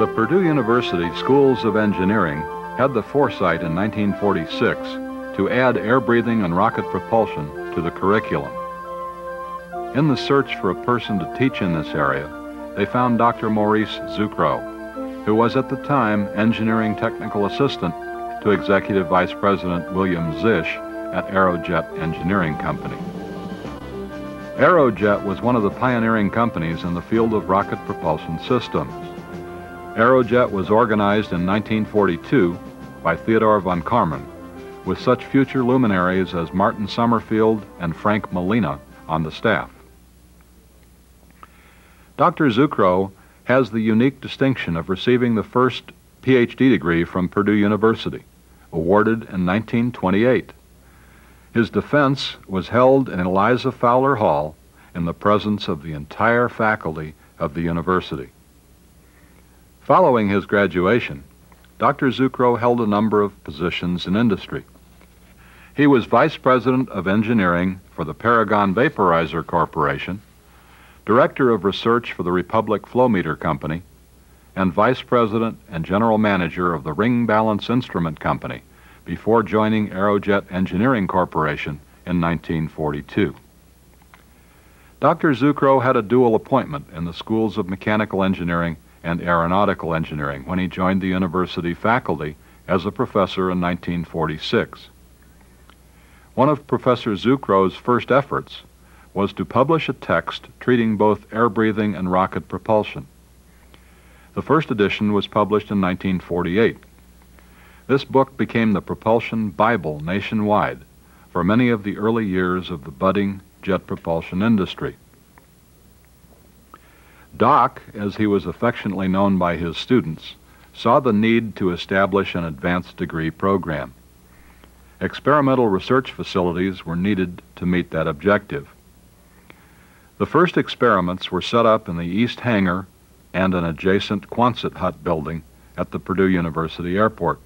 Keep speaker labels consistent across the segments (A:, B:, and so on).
A: The Purdue University Schools of Engineering had the foresight in 1946 to add air breathing and rocket propulsion to the curriculum. In the search for a person to teach in this area, they found Dr. Maurice Zucrow, who was at the time engineering technical assistant to Executive Vice President William Zisch at Aerojet Engineering Company. Aerojet was one of the pioneering companies in the field of rocket propulsion systems. Aerojet was organized in 1942 by Theodore von Karman, with such future luminaries as Martin Summerfield and Frank Malina on the staff. Dr. Zucrow has the unique distinction of receiving the first PhD degree from Purdue University, awarded in 1928. His defense was held in Eliza Fowler Hall in the presence of the entire faculty of the university. Following his graduation, Dr. Zucrow held a number of positions in industry. He was Vice President of Engineering for the Paragon Vaporizer Corporation, Director of Research for the Republic Flowmeter Company, and Vice President and General Manager of the Ring Balance Instrument Company before joining Aerojet Engineering Corporation in 1942. Dr. Zucrow had a dual appointment in the schools of mechanical engineering and aeronautical engineering when he joined the university faculty as a professor in 1946. One of Professor Zucrow's first efforts was to publish a text treating both air breathing and rocket propulsion. The first edition was published in 1948. This book became the propulsion Bible nationwide for many of the early years of the budding jet propulsion industry. Doc, as he was affectionately known by his students, saw the need to establish an advanced degree program. Experimental research facilities were needed to meet that objective. The first experiments were set up in the East Hangar and an adjacent Quonset hut building at the Purdue University Airport.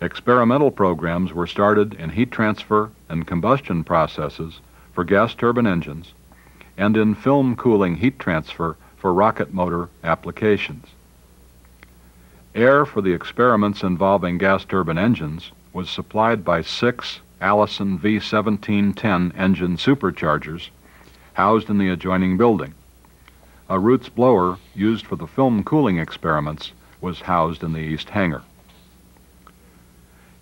A: Experimental programs were started in heat transfer and combustion processes for gas turbine engines and in film cooling heat transfer for rocket motor applications. Air for the experiments involving gas turbine engines was supplied by six Allison V1710 engine superchargers housed in the adjoining building. A Roots blower used for the film cooling experiments was housed in the east hangar.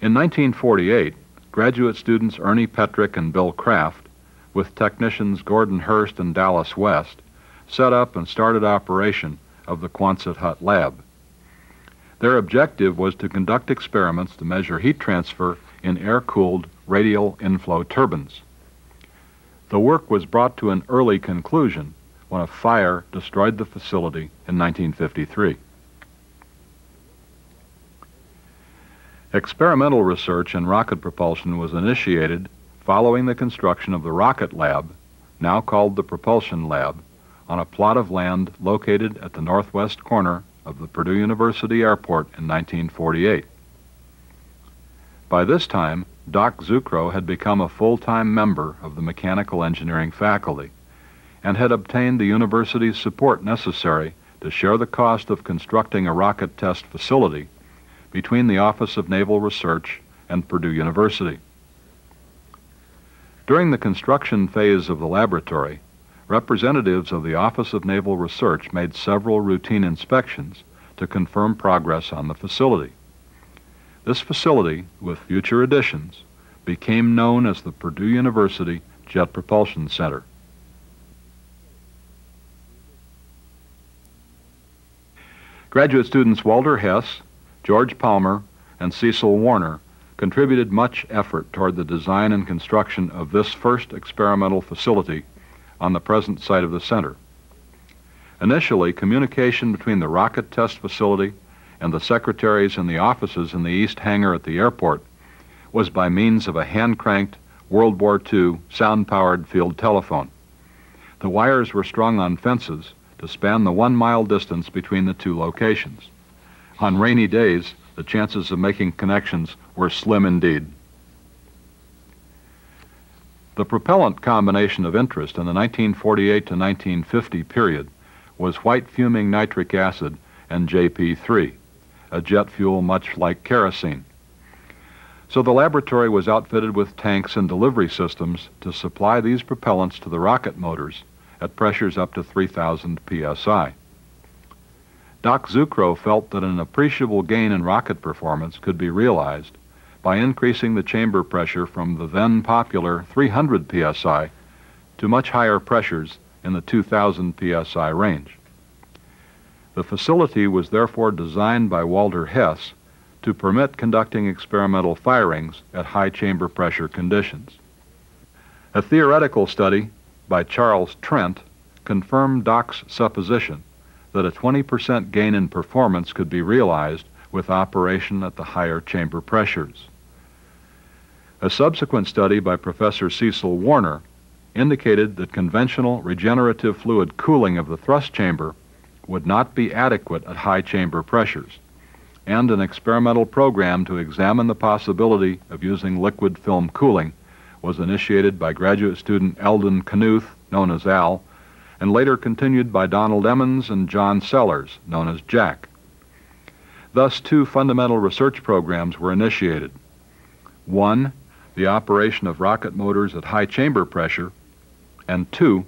A: In 1948, graduate students Ernie Petrick and Bill Kraft with technicians Gordon Hurst and Dallas West, set up and started operation of the Quonset Hut lab. Their objective was to conduct experiments to measure heat transfer in air-cooled radial inflow turbines. The work was brought to an early conclusion when a fire destroyed the facility in 1953. Experimental research in rocket propulsion was initiated following the construction of the Rocket Lab, now called the Propulsion Lab, on a plot of land located at the northwest corner of the Purdue University Airport in 1948. By this time, Doc Zucrow had become a full-time member of the mechanical engineering faculty and had obtained the university's support necessary to share the cost of constructing a rocket test facility between the Office of Naval Research and Purdue University. During the construction phase of the laboratory, representatives of the Office of Naval Research made several routine inspections to confirm progress on the facility. This facility, with future additions, became known as the Purdue University Jet Propulsion Center. Graduate students Walter Hess, George Palmer, and Cecil Warner contributed much effort toward the design and construction of this first experimental facility on the present site of the center. Initially, communication between the rocket test facility and the secretaries in the offices in the east hangar at the airport was by means of a hand-cranked World War II sound-powered field telephone. The wires were strung on fences to span the one-mile distance between the two locations. On rainy days, the chances of making connections were slim indeed. The propellant combination of interest in the 1948 to 1950 period was white fuming nitric acid and JP3, a jet fuel much like kerosene. So the laboratory was outfitted with tanks and delivery systems to supply these propellants to the rocket motors at pressures up to 3,000 psi. Doc Zucrow felt that an appreciable gain in rocket performance could be realized by increasing the chamber pressure from the then popular 300 psi to much higher pressures in the 2000 psi range. The facility was therefore designed by Walter Hess to permit conducting experimental firings at high chamber pressure conditions. A theoretical study by Charles Trent confirmed Doc's supposition that a 20% gain in performance could be realized with operation at the higher chamber pressures. A subsequent study by Professor Cecil Warner indicated that conventional regenerative fluid cooling of the thrust chamber would not be adequate at high chamber pressures, and an experimental program to examine the possibility of using liquid film cooling was initiated by graduate student Eldon Knuth, known as Al, and later continued by Donald Emmons and John Sellers, known as Jack. Thus, two fundamental research programs were initiated. One, the operation of rocket motors at high chamber pressure, and two,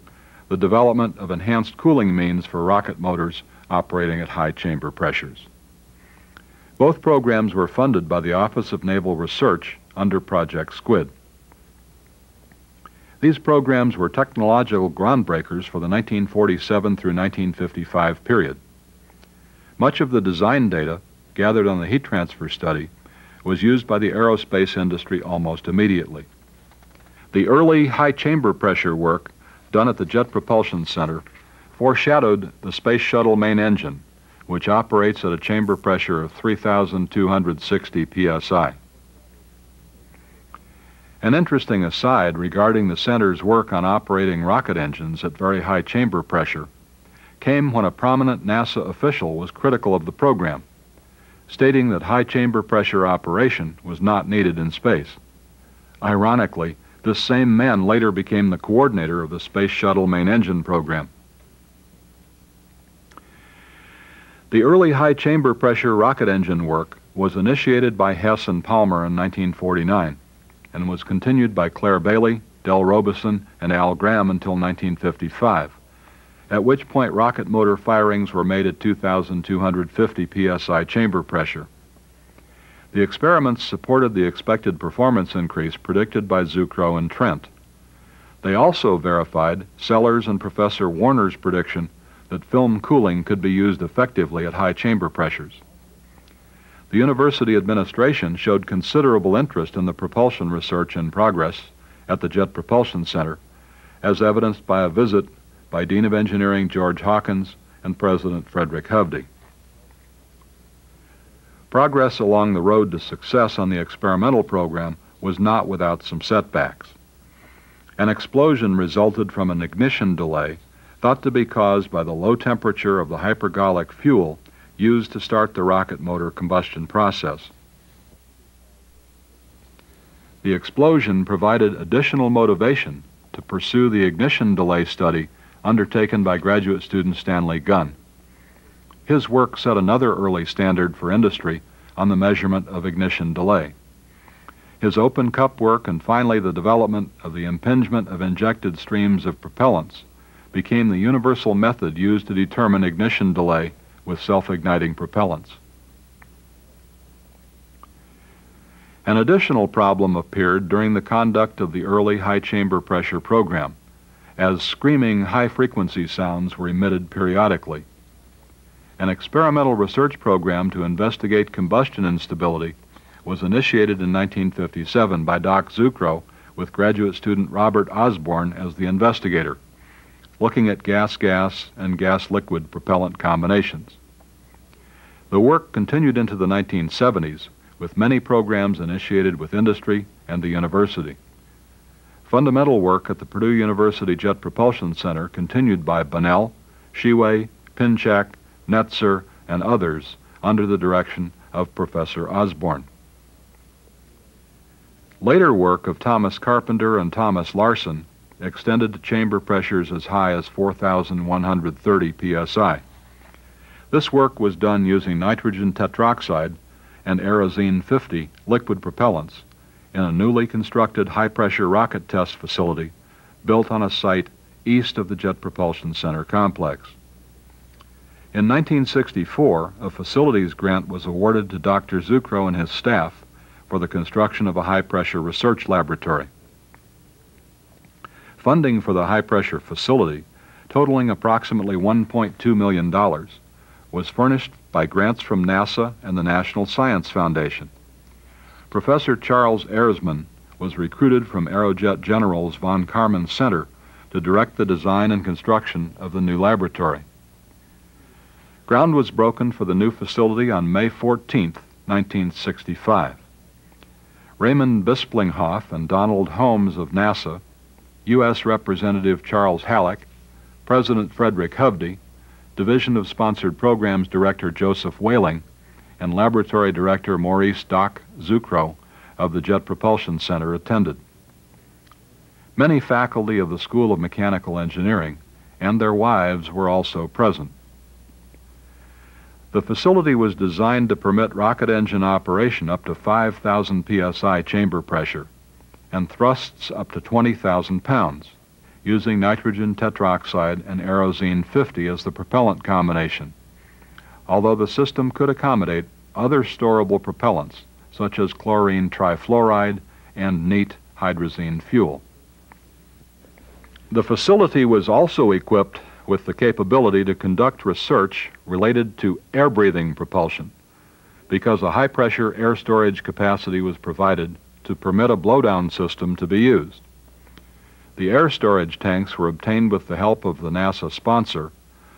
A: the development of enhanced cooling means for rocket motors operating at high chamber pressures. Both programs were funded by the Office of Naval Research under Project SQUID. These programs were technological groundbreakers for the 1947 through 1955 period. Much of the design data gathered on the heat transfer study was used by the aerospace industry almost immediately. The early high chamber pressure work done at the Jet Propulsion Center foreshadowed the Space Shuttle main engine, which operates at a chamber pressure of 3,260 psi. An interesting aside regarding the center's work on operating rocket engines at very high chamber pressure came when a prominent NASA official was critical of the program, stating that high chamber pressure operation was not needed in space. Ironically, this same man later became the coordinator of the Space Shuttle main engine program. The early high chamber pressure rocket engine work was initiated by Hess and Palmer in 1949 and was continued by Claire Bailey, Del Robeson, and Al Graham until 1955, at which point rocket motor firings were made at 2,250 psi chamber pressure. The experiments supported the expected performance increase predicted by Zucrow and Trent. They also verified Sellers and Professor Warner's prediction that film cooling could be used effectively at high chamber pressures the university administration showed considerable interest in the propulsion research in progress at the Jet Propulsion Center, as evidenced by a visit by Dean of Engineering George Hawkins and President Frederick Hovde. Progress along the road to success on the experimental program was not without some setbacks. An explosion resulted from an ignition delay thought to be caused by the low temperature of the hypergolic fuel used to start the rocket motor combustion process. The explosion provided additional motivation to pursue the ignition delay study undertaken by graduate student Stanley Gunn. His work set another early standard for industry on the measurement of ignition delay. His open cup work and finally the development of the impingement of injected streams of propellants became the universal method used to determine ignition delay with self-igniting propellants. An additional problem appeared during the conduct of the early high chamber pressure program, as screaming high-frequency sounds were emitted periodically. An experimental research program to investigate combustion instability was initiated in 1957 by Doc Zucrow with graduate student Robert Osborne as the investigator looking at gas-gas and gas-liquid propellant combinations. The work continued into the 1970s with many programs initiated with industry and the university. Fundamental work at the Purdue University Jet Propulsion Center continued by Bunnell, Sheway, Pinchak, Netzer, and others under the direction of Professor Osborne. Later work of Thomas Carpenter and Thomas Larson extended to chamber pressures as high as 4,130 psi. This work was done using nitrogen tetroxide and Aerozine 50 liquid propellants in a newly constructed high-pressure rocket test facility built on a site east of the Jet Propulsion Center complex. In 1964, a facilities grant was awarded to Dr. Zucrow and his staff for the construction of a high-pressure research laboratory. Funding for the high-pressure facility, totaling approximately $1.2 million, was furnished by grants from NASA and the National Science Foundation. Professor Charles Ehresmann was recruited from Aerojet General's von Karman Center to direct the design and construction of the new laboratory. Ground was broken for the new facility on May 14, 1965. Raymond Bisplinghoff and Donald Holmes of NASA, U.S. Representative Charles Halleck, President Frederick Hovde, Division of Sponsored Programs Director Joseph Whaling, and Laboratory Director Maurice Doc Zucrow of the Jet Propulsion Center attended. Many faculty of the School of Mechanical Engineering and their wives were also present. The facility was designed to permit rocket engine operation up to 5,000 psi chamber pressure and thrusts up to 20,000 pounds using nitrogen tetroxide and Aerozine 50 as the propellant combination, although the system could accommodate other storable propellants such as chlorine trifluoride and neat hydrazine fuel. The facility was also equipped with the capability to conduct research related to air breathing propulsion because a high pressure air storage capacity was provided to permit a blowdown system to be used. The air storage tanks were obtained with the help of the NASA sponsor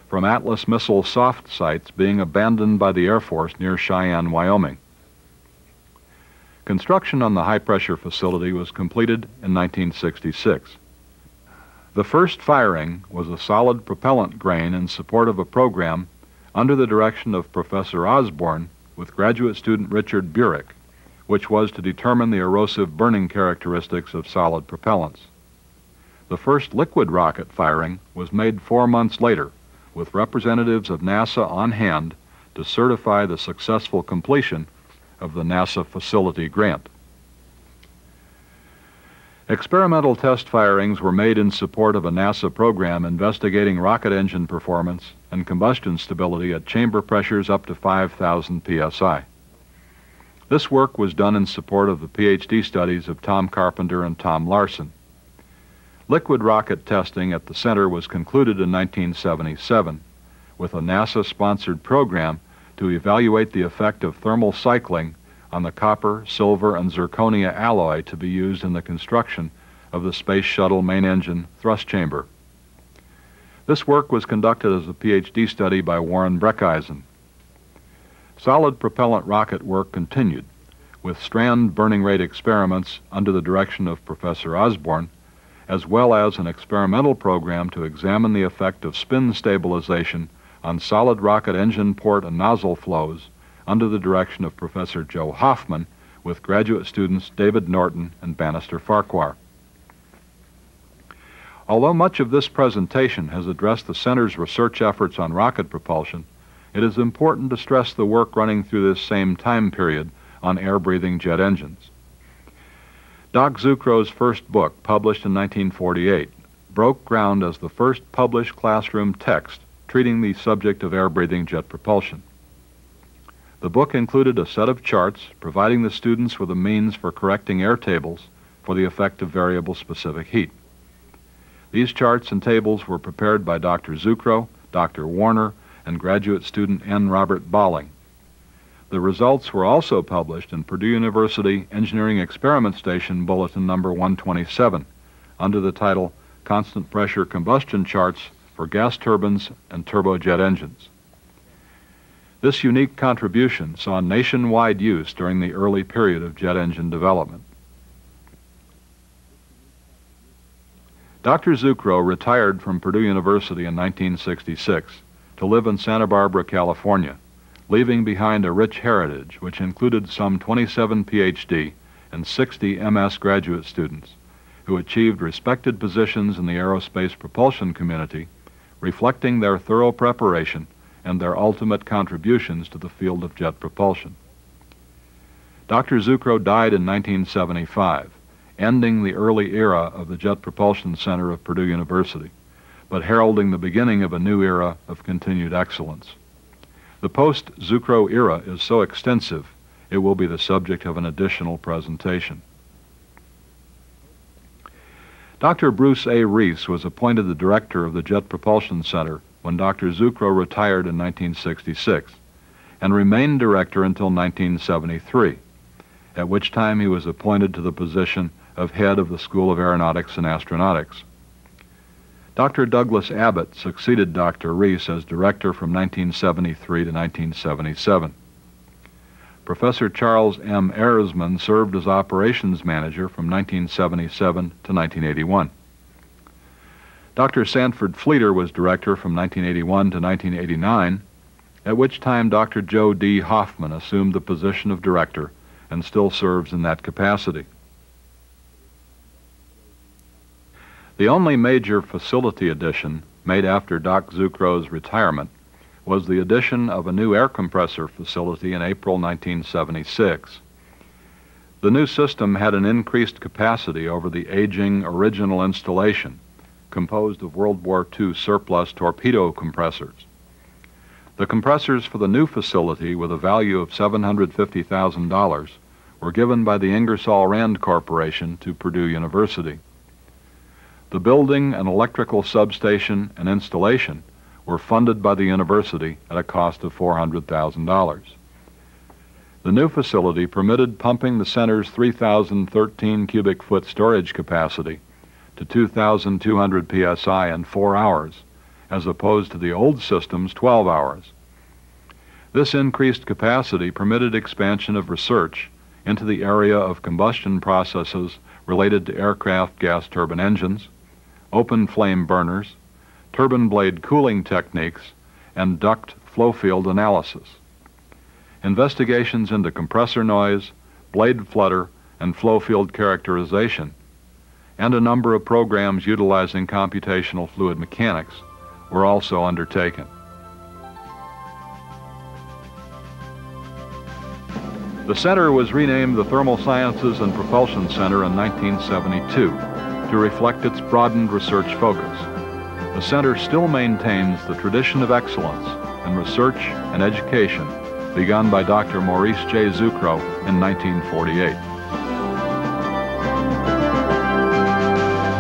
A: from Atlas missile soft sites being abandoned by the Air Force near Cheyenne, Wyoming. Construction on the high pressure facility was completed in 1966. The first firing was a solid propellant grain in support of a program under the direction of Professor Osborne with graduate student Richard Burek, which was to determine the erosive burning characteristics of solid propellants. The first liquid rocket firing was made four months later, with representatives of NASA on hand to certify the successful completion of the NASA facility grant. Experimental test firings were made in support of a NASA program investigating rocket engine performance and combustion stability at chamber pressures up to 5,000 psi. This work was done in support of the PhD studies of Tom Carpenter and Tom Larson. Liquid rocket testing at the center was concluded in 1977 with a NASA sponsored program to evaluate the effect of thermal cycling on the copper, silver, and zirconia alloy to be used in the construction of the Space Shuttle main engine thrust chamber. This work was conducted as a PhD study by Warren Brecheisen. Solid propellant rocket work continued with strand burning rate experiments under the direction of Professor Osborne as well as an experimental program to examine the effect of spin stabilization on solid rocket engine port and nozzle flows under the direction of Professor Joe Hoffman with graduate students David Norton and Bannister Farquhar. Although much of this presentation has addressed the Center's research efforts on rocket propulsion, it is important to stress the work running through this same time period on air-breathing jet engines. Doc Zucrow's first book, published in 1948, broke ground as the first published classroom text treating the subject of air-breathing jet propulsion. The book included a set of charts providing the students with a means for correcting air tables for the effect of variable specific heat. These charts and tables were prepared by Dr. Zucrow, Dr. Warner, and graduate student N. Robert Bolling. The results were also published in Purdue University Engineering Experiment Station Bulletin Number 127 under the title Constant Pressure Combustion Charts for Gas Turbines and Turbojet Engines. This unique contribution saw nationwide use during the early period of jet engine development. Dr. Zucrow retired from Purdue University in 1966 to live in Santa Barbara, California leaving behind a rich heritage which included some 27 PhD and 60 MS graduate students who achieved respected positions in the aerospace propulsion community, reflecting their thorough preparation and their ultimate contributions to the field of jet propulsion. Dr. Zucrow died in 1975, ending the early era of the Jet Propulsion Center of Purdue University, but heralding the beginning of a new era of continued excellence. The post Zucrow era is so extensive, it will be the subject of an additional presentation. Dr. Bruce A. Reese was appointed the director of the Jet Propulsion Center when Dr. Zucrow retired in 1966 and remained director until 1973, at which time he was appointed to the position of head of the School of Aeronautics and Astronautics. Dr. Douglas Abbott succeeded Dr. Reese as director from 1973 to 1977. Professor Charles M. Ehresmann served as operations manager from 1977 to 1981. Dr. Sanford Fleeter was director from 1981 to 1989, at which time Dr. Joe D. Hoffman assumed the position of director and still serves in that capacity. The only major facility addition made after Doc Zucrow's retirement was the addition of a new air compressor facility in April 1976. The new system had an increased capacity over the aging original installation, composed of World War II surplus torpedo compressors. The compressors for the new facility, with a value of $750,000, were given by the Ingersoll Rand Corporation to Purdue University. The building and electrical substation and installation were funded by the university at a cost of $400,000. The new facility permitted pumping the center's 3,013 cubic foot storage capacity to 2,200 psi in four hours, as opposed to the old system's 12 hours. This increased capacity permitted expansion of research into the area of combustion processes related to aircraft gas turbine engines, open flame burners, turbine blade cooling techniques, and duct flow field analysis. Investigations into compressor noise, blade flutter, and flow field characterization, and a number of programs utilizing computational fluid mechanics were also undertaken. The center was renamed the Thermal Sciences and Propulsion Center in 1972 to reflect its broadened research focus the center still maintains the tradition of excellence in research and education begun by Dr. Maurice J. Zucrow in 1948.